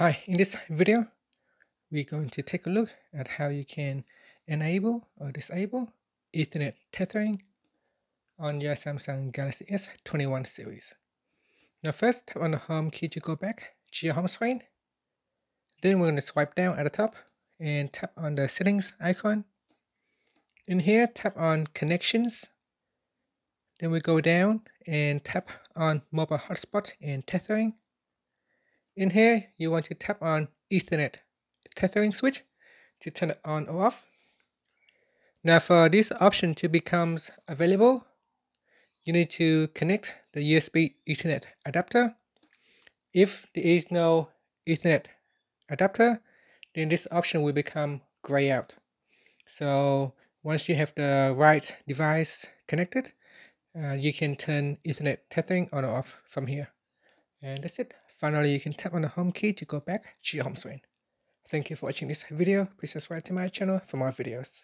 Hi, in this video, we're going to take a look at how you can enable or disable Ethernet tethering on your Samsung Galaxy S21 series. Now first, tap on the home key to go back to your home screen. Then we're going to swipe down at the top and tap on the settings icon. In here, tap on connections. Then we go down and tap on mobile hotspot and tethering. In here, you want to tap on Ethernet tethering switch to turn it on or off. Now for this option to become available, you need to connect the USB Ethernet adapter. If there is no Ethernet adapter, then this option will become gray out. So once you have the right device connected, uh, you can turn Ethernet tethering on or off from here. And that's it. Finally, you can tap on the home key to go back to your home screen. Thank you for watching this video. Please subscribe to my channel for more videos.